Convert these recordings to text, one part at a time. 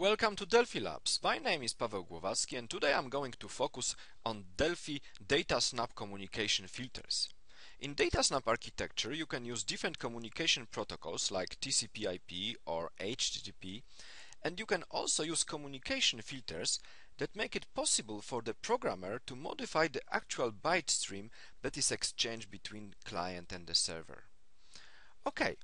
Welcome to Delphi Labs. My name is Paweł Głowacki and today I'm going to focus on Delphi DataSnap communication filters. In DataSnap architecture you can use different communication protocols like TCP/IP or HTTP and you can also use communication filters that make it possible for the programmer to modify the actual byte stream that is exchanged between client and the server. Okay,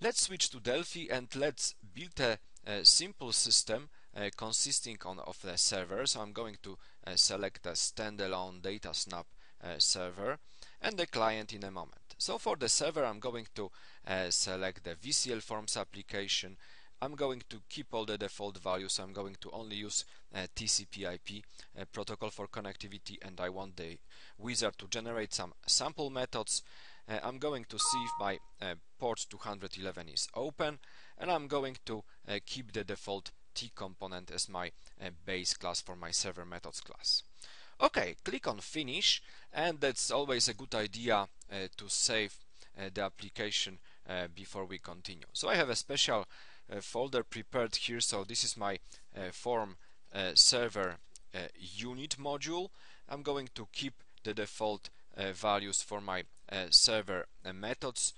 let's switch to Delphi and let's build a a simple system uh, consisting on, of the server. So I'm going to uh, select a standalone DataSnap uh, server and the client in a moment. So for the server I'm going to uh, select the VCL Forms application. I'm going to keep all the default values. I'm going to only use uh, TCP IP uh, protocol for connectivity and I want the wizard to generate some sample methods. I'm going to see if my port 211 is open and I'm going to uh, keep the default T component as my uh, base class for my server methods class. Okay, click on finish and that's always a good idea uh, to save uh, the application uh, before we continue. So I have a special uh, folder prepared here so this is my form server unit module. I'm going to keep the default values for my server methods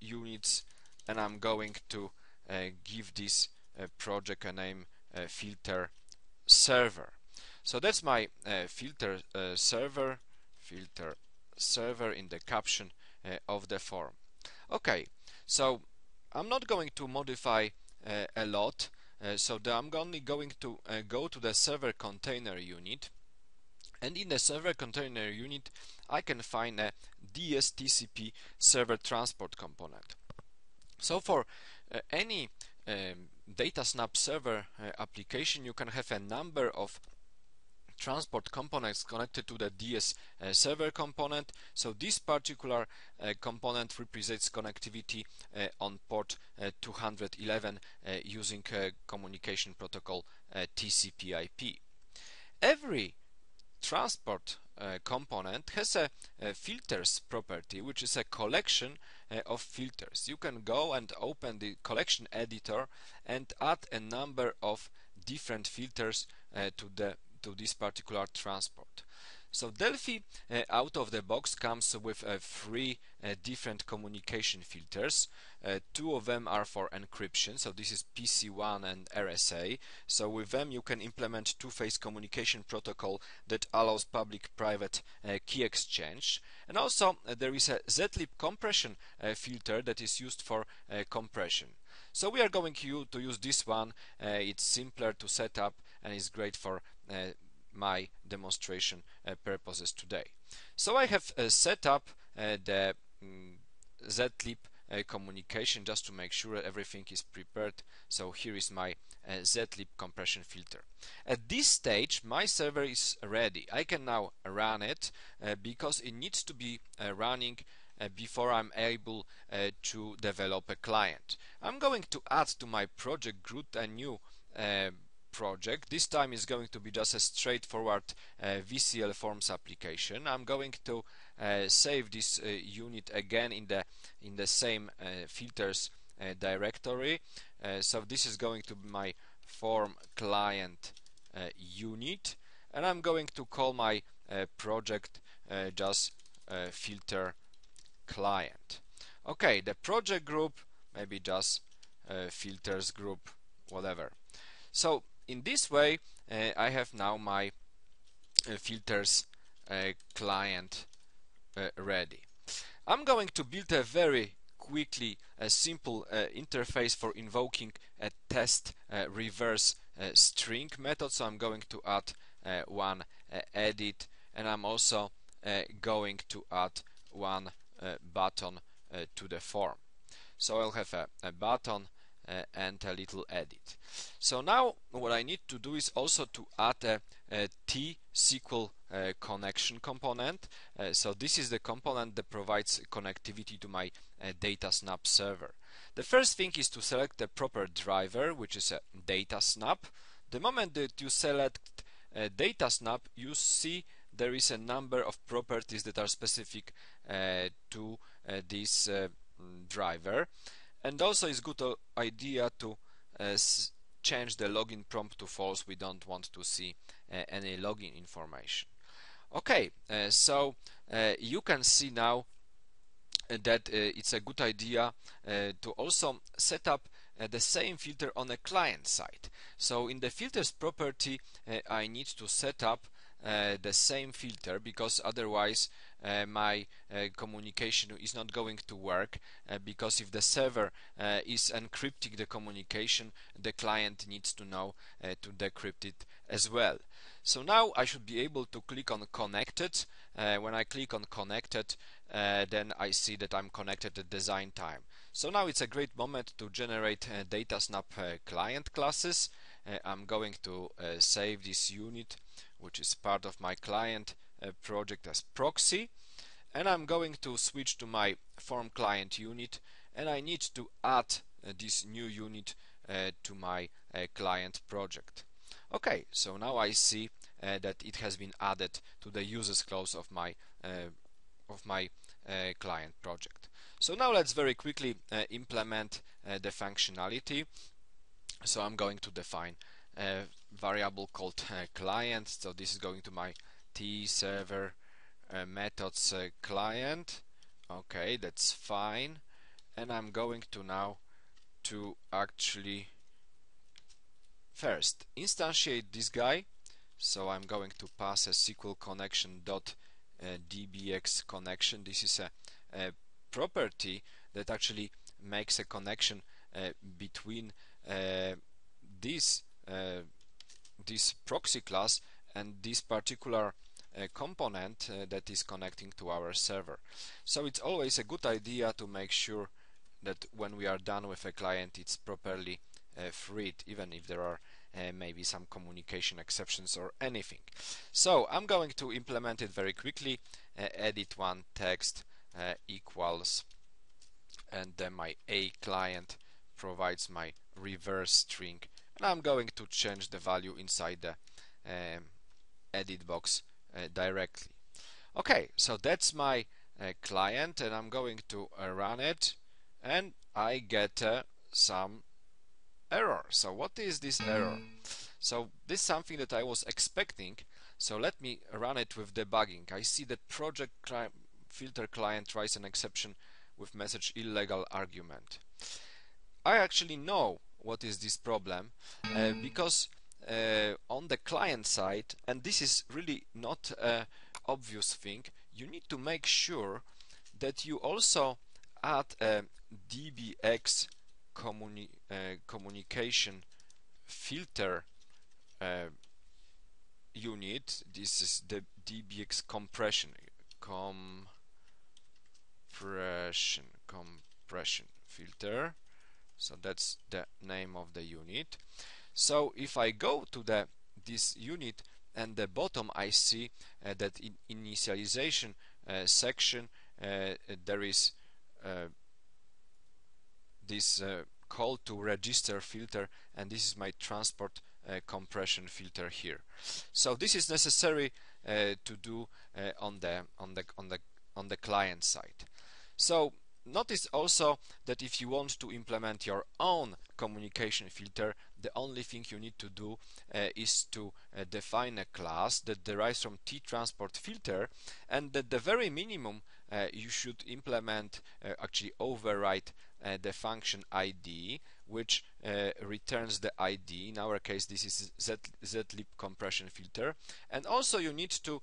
units and I'm going to uh, give this uh, project a name uh, filter server. So that's my filter server filter server in the caption of the form. Okay so I'm not going to modify a lot uh, so I'm only going to uh, go to the server container unit and in the server container unit I can find a DSTCP server transport component so for uh, any um, DataSnap server uh, application you can have a number of transport components connected to the DS uh, server component. So this particular uh, component represents connectivity uh, on port uh, 211 using communication protocol TCP/IP. Every transport uh, component has a, a, filters property which is a collection uh, of filters. You can go and open the collection editor and add a number of different filters uh, to the to this particular transport. So Delphi uh, out of the box comes with uh, three uh, different communication filters. Uh, two of them are for encryption, so this is PC1 and RSA. So with them you can implement two-phase communication protocol that allows public-private uh, key exchange. And also uh, there is a zlib compression filter that is used for compression. So we are going to use this one. it's simpler to set up and is great for my demonstration uh, purposes today. So I have uh, set up uh, the mm, zlib uh, communication just to make sure everything is prepared. So here is my uh, zlib compression filter. At this stage my server is ready. I can now run it uh, because it needs to be running before I'm able to develop a client. I'm going to add to my project group a new project. This time is going to be just a straightforward uh, VCL forms application. I'm going to uh, save this uh, unit again in the in the same uh, filters uh, directory. Uh, so this is going to be my form client unit, and I'm going to call my project just filter client. Okay, the project group maybe just filters group, whatever. So in this way uh, I have now my uh, filters uh, client ready. I'm going to build a very quickly a simple uh, interface for invoking a test uh, reverse uh, string method so I'm going to add one edit and I'm also going to add one button to the form so I'll have a, a button uh, and a little edit. So now what I need to do is also to add a, a T-SQL uh, connection component. Uh, so this is the component that provides connectivity to my uh, DataSnap server. The first thing is to select the proper driver, which is a DataSnap. The moment that you select uh, DataSnap, you see there is a number of properties that are specific uh, to this driver and also it's good uh, idea to uh, change the login prompt to false we don't want to see uh, any login information okay uh, so you can see now that it's a good idea to also set up uh, the same filter on a client side. So in the filters property uh, I need to set up uh, the same filter because otherwise uh, my uh, communication is not going to work uh, because if the server is encrypting the communication the client needs to know to decrypt it as well. So now I should be able to click on connected. when I click on connected then I see that I'm connected at design time. So now it's a great moment to generate uh, DataSnap uh, client classes. Uh, I'm going to uh, save this unit which is part of my client uh, project as proxy and I'm going to switch to my form client unit and I need to add uh, this new unit to my client project. Okay, so now I see that it has been added to the uses clause of my of my client project. So now let's very quickly uh, implement uh, the functionality. So I'm going to define a variable called uh, client. So this is going to my T server uh, methods uh, client. Okay, that's fine. And I'm going to now to actually first instantiate this guy. So I'm going to pass a SQL connection dot uh, dbx connection. This is a, a property that actually makes a connection uh, between uh, this uh, this proxy class and this particular uh, component uh, that is connecting to our server. So it's always a good idea to make sure that when we are done with a client it's properly uh, freed even if there are maybe some communication exceptions or anything. So I'm going to implement it very quickly edit one text uh, equals and then my A client provides my reverse string and I'm going to change the value inside the um, edit box uh, directly. Okay, so that's my uh, client and I'm going to uh, run it and I get uh, some error. So what is this error? So this is something that I was expecting. So let me run it with debugging. I see that project filter client tries an exception with message illegal argument. I actually know what is this problem? Uh, because uh, on the client side and this is really not a obvious thing you need to make sure that you also add a dbx communi uh, communication filter uh, unit. This is the dbx compression compression compression filter so that's the name of the unit. So if I go to the this unit and the bottom I see uh, that in initialization uh, section uh, there is uh, this uh, call to register filter and this is my transport uh, compression filter here. So this is necessary to do on the on the on the on the client side. So notice also that if you want to implement your own communication filter, the only thing you need to do uh, is to uh, define a class that derives from t-transport filter and that the very minimum uh, you should implement uh, actually override uh, the function id which uh, returns the id in our case this is z zlib compression filter. And also you need to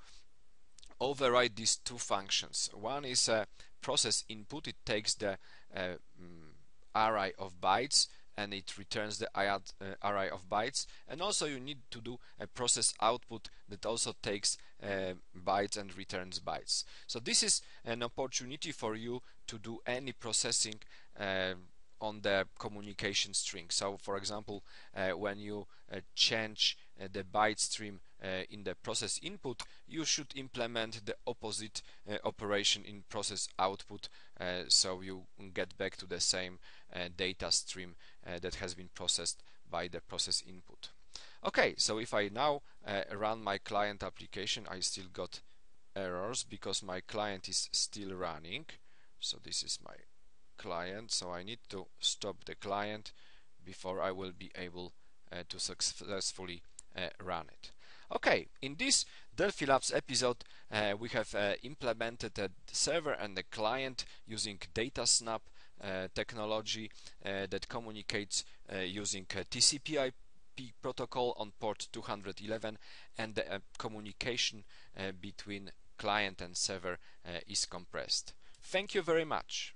override these two functions. One is a process input. It takes the uh, mm, array of bytes and it returns the uh, array of bytes. And also you need to do a process output that also takes uh, bytes and returns bytes. So this is an opportunity for you to do any processing uh, on the communication string. So for example uh, when you uh, change uh, the byte stream uh, in the process input, you should implement the opposite uh, operation in process output so you get back to the same data stream that has been processed by the process input. Okay, so if I now run my client application, I still got errors because my client is still running. So this is my client, so I need to stop the client before I will be able uh, to successfully run it. Okay, in this Delphi Labs episode uh, we have uh, implemented a server and a client using DataSnap uh, technology that communicates using TCP IP protocol on port 211 and the communication between client and server is compressed. Thank you very much.